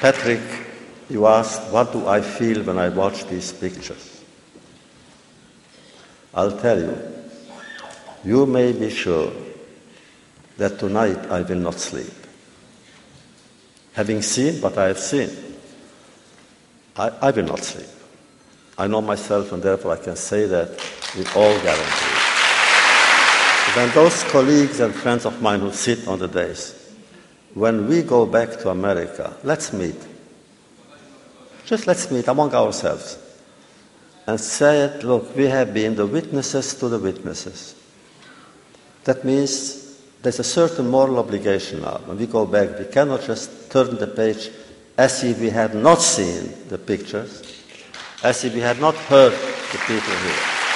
Patrick, you asked, what do I feel when I watch these pictures? I'll tell you, you may be sure that tonight I will not sleep. Having seen what I have seen, I, I will not sleep. I know myself, and therefore I can say that with all guarantee. Then those colleagues and friends of mine who sit on the days, when we go back to America, let's meet. Just let's meet among ourselves and say, look, we have been the witnesses to the witnesses. That means there's a certain moral obligation now. When we go back, we cannot just turn the page as if we had not seen the pictures, as if we had not heard the people here.